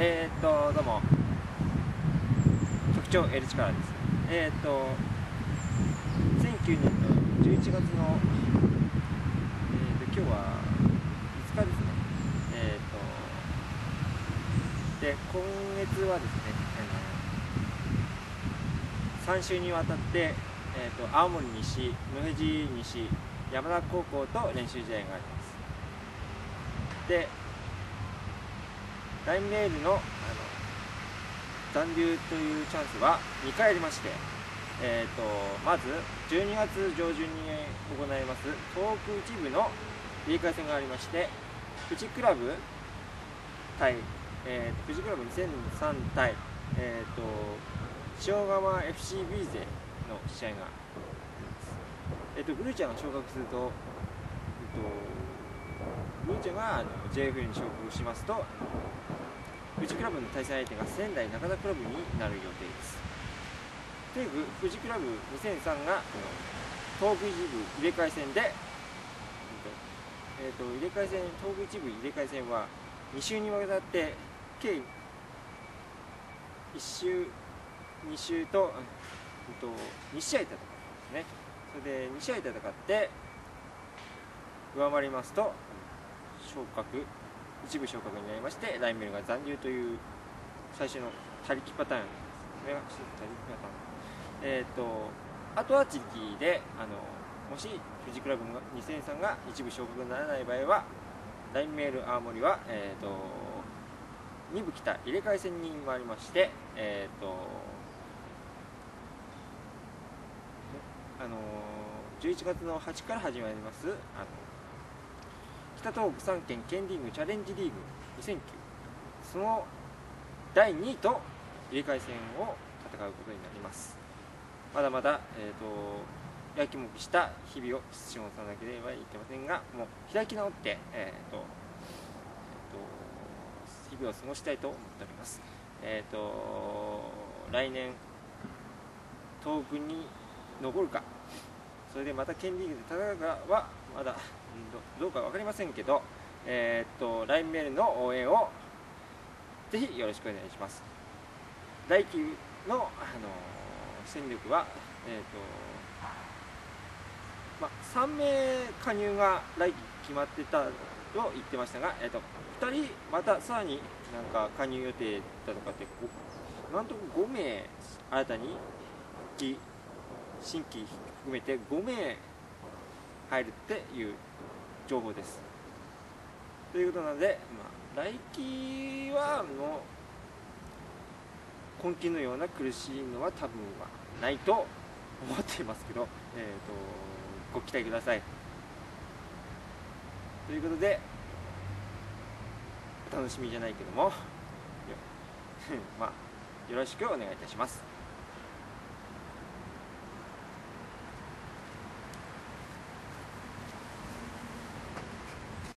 えー、っとどうも。局長エルチカラです。えー、っと2009年の11月の、えー、っと今日は5日ですね。えー、っとで今月はですね、あの3週にわたって、えー、っと青森西野辺地西山田高校と練習試合があります。でラインメールのあの残留というチャンスは2回ありまして、えーと、まず12月上旬に行います東北一部の入れ替え戦がありまして富士クラブ対、えー、富士クラブ2003対、えーと、塩釜 FCB 勢の試合があります。えーと、ブルーちゃんが昇格すると,、えー、とブルーちゃんがあの JFL に昇格しますと富士クラブの対戦相手が仙台中田クラブになる予定です。とにかく富士クラブ2003が東北一部入れ替え戦で、えーと、入れ替え戦東北一部入れ替え戦は2週にわたって計1週2週と,、えー、と2試合戦ったんですね。それで2試合戦って上回りますと昇格一部昇格になりましてラインメルが残留という最初の他力パターンですね。他力パターン。えっ、ー、とあとは自力であのもし富士クラブ2003が一部昇格にならない場合はラインメール青森は、えーと、2部北入れ替え戦に回りまして、えーとあの11月の8から始まりますあの北東北3県県リーグチャレンジリーグ2009その第2位と入れ替え戦を戦うことになります。まだまだ、えーと、やきもきした日々を過ごさなければいけませんがもう開き直って、えーとえーと、日々を過ごしたいと思っております。えっ、ー、と来年東北に残るか。それでまた県リーグで戦うかはまだどうか分かりませんけど、えー、っと LINE メールの応援をぜひよろしくお願いします。来季の、あの戦力は、えーとまあ、3名加入が来季決まってたと言ってましたが、えーと、2人またさらになんか加入予定だとかってなんと5名新たに新規含めて5名入るっていう情報です。ということなので、まあ、来季はもう今季のような苦しいのは多分はないと思っていますけど、えーと、ご期待ください。ということで楽しみじゃないけども まあよろしくお願いいたします。